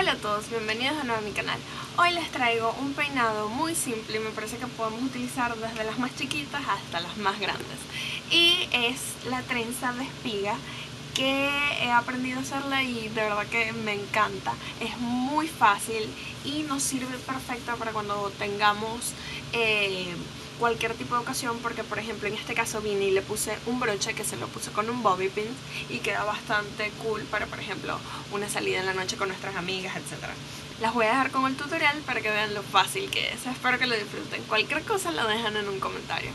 Hola a todos, bienvenidos de nuevo a mi canal. Hoy les traigo un peinado muy simple y me parece que podemos utilizar desde las más chiquitas hasta las más grandes. Y es la trenza de espiga que he aprendido a hacerla y de verdad que me encanta. Es muy fácil y nos sirve perfecta para cuando tengamos eh, cualquier tipo de ocasión porque por ejemplo en este caso vine y le puse un broche que se lo puse con un bobby pin y queda bastante cool para por ejemplo una salida en la noche con nuestras amigas, etc. Las voy a dejar con el tutorial para que vean lo fácil que es. Espero que lo disfruten. Cualquier cosa la dejan en un comentario.